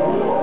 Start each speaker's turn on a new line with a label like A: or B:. A: Oh.